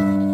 Bye.